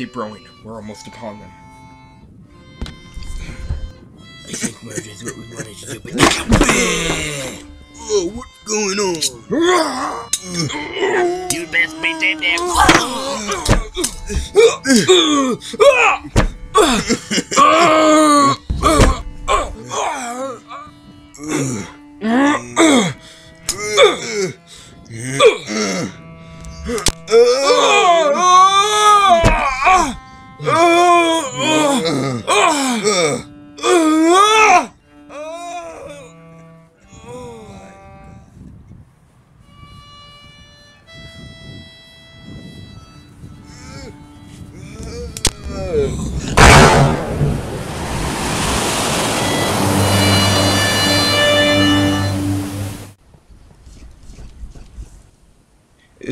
keep rowing. We're almost upon them. I think murder is what we wanted to do, but Oh, what's going on? you best be dead there. Mm.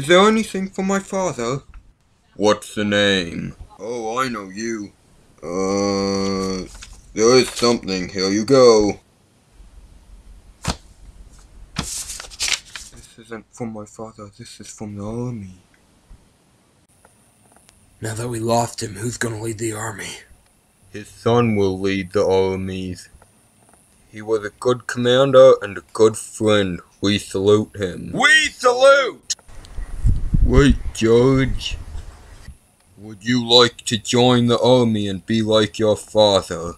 There anything for my father? What's the name? Oh, I know you. Uh, there is something. Here you go. This isn't from my father. This is from the army. Now that we lost him, who's gonna lead the army? His son will lead the armies. He was a good commander and a good friend. We salute him. We salute! Wait, George. Would you like to join the army and be like your father?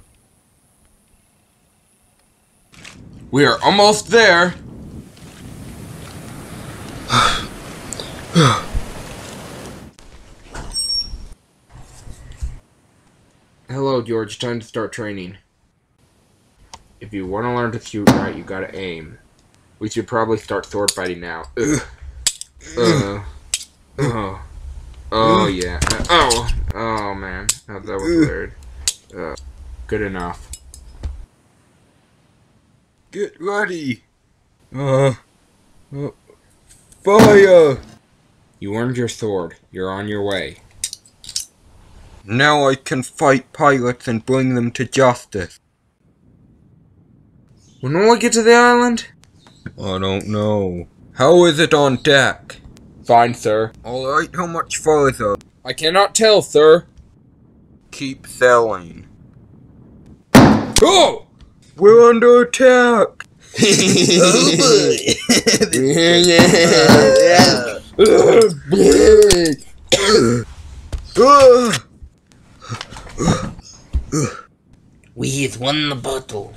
We are almost there. Hello, George. Time to start training. If you want to learn to shoot right, you gotta aim. We should probably start sword fighting now. Ugh. Oh. Oh, yeah. Oh. Oh, man. Oh, that was weird. Uh, good enough. Get ready! Uh, uh fire! You earned your sword. You're on your way. Now I can fight pirates and bring them to justice. When will I get to the island? I don't know. How is it on deck? Fine, sir. Alright, how much further? I cannot tell, sir. Keep sailing. Oh! We're under attack! We have won the battle.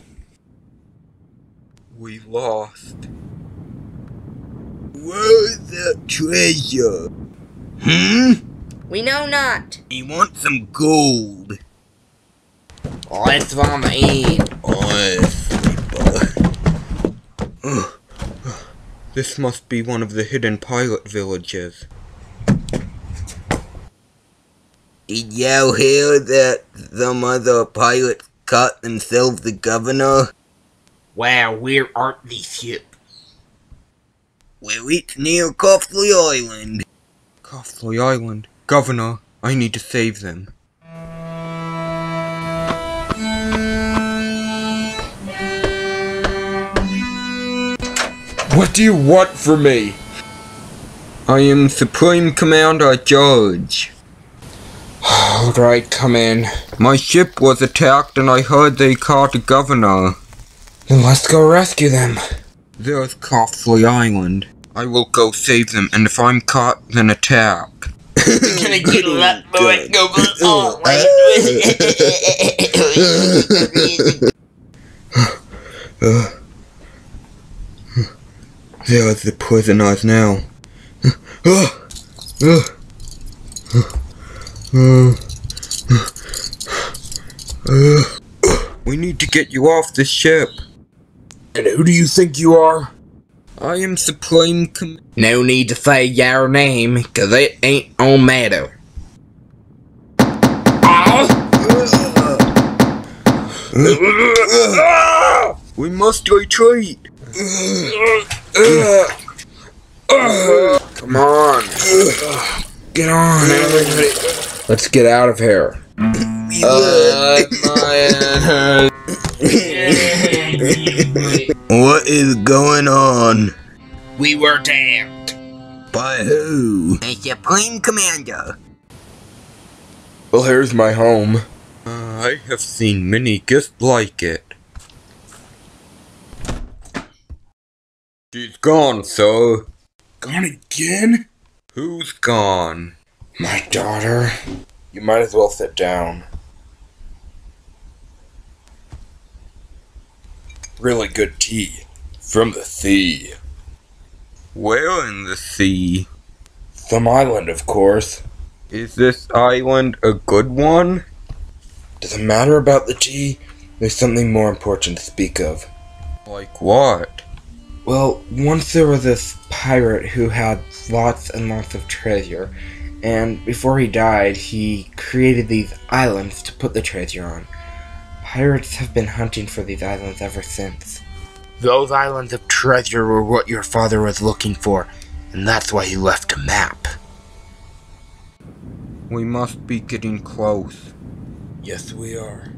We lost. Where's the treasure? Hmm? We know not. He wants some gold. Let's from in. Honestly, but... This must be one of the hidden pirate villages. Did you hear that some other pirates caught themselves the governor? Wow, where art these ship? Well, it's near Coffley Island. Coffley Island? Governor, I need to save them. What do you want from me? I am Supreme Commander George. Alright, come in. My ship was attacked and I heard they caught a governor. Then let's go rescue them. There's Coffley Island. I will go save them, and if I'm caught, then attack. Gonna get a lot more. Go, There are the prisoners now. We need to get you off the ship. And who do you think you are? I am Supreme Com- No need to say your name, cause it ain't on matter. We must retreat. Come on. Get on, everybody. Let's get out of here. Uh, my What is going on? we were attacked. By who? The Supreme Commander. Well, here's my home. Uh, I have seen many just like it. She's gone, sir. Gone again? Who's gone? My daughter. You might as well sit down. Really good tea. From the sea. Where in the sea? Some island, of course. Is this island a good one? Doesn't matter about the tea. There's something more important to speak of. Like what? Well, once there was this pirate who had lots and lots of treasure, and before he died, he created these islands to put the treasure on. Pirates have been hunting for these islands ever since. Those islands of treasure were what your father was looking for, and that's why he left a map. We must be getting close. Yes, we are.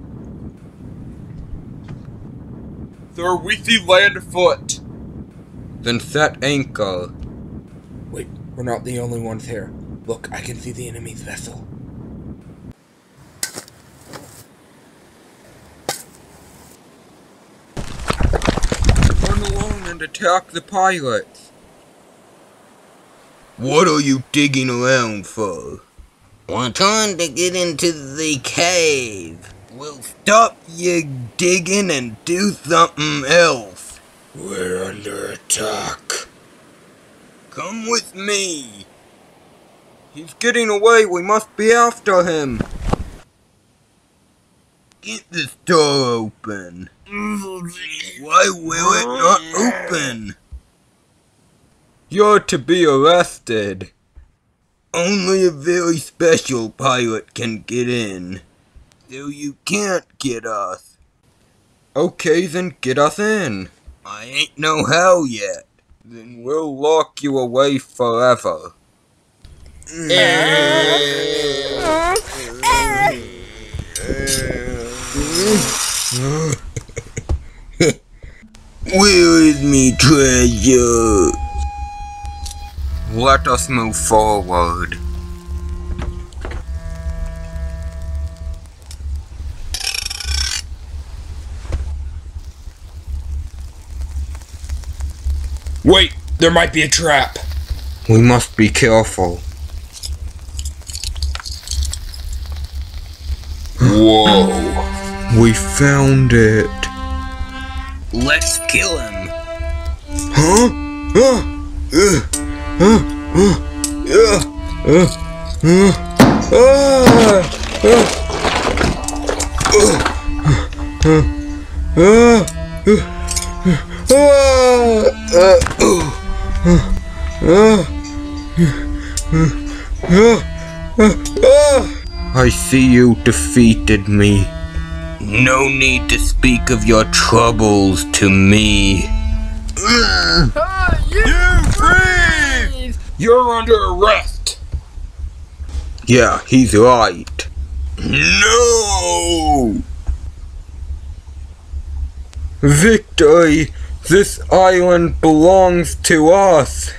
Sir, we see land afoot. Then set anchor. Wait, we're not the only ones here. Look, I can see the enemy's vessel. Attack the pirates. What are you digging around for? We're trying to get into the cave. Well, stop your digging and do something else. We're under attack. Come with me. He's getting away. We must be after him. Get this door open. Why will it not oh, open? You're to be arrested. Only a very special pilot can get in. So you can't get us. Okay, then get us in. I ain't no hell yet. Then we'll lock you away forever. Eh? Eh. Eh? Where is me treasure? Let us move forward. Wait, there might be a trap. We must be careful. Whoa. We found it. Let's kill him. Huh? Uh, uh, uh, uh, uh, uh, uh, uh, uh, uh, uh, I see you defeated me. No need to speak of your troubles to me. You freeze! You're under arrest. Yeah, he's right. No! Victory! This island belongs to us!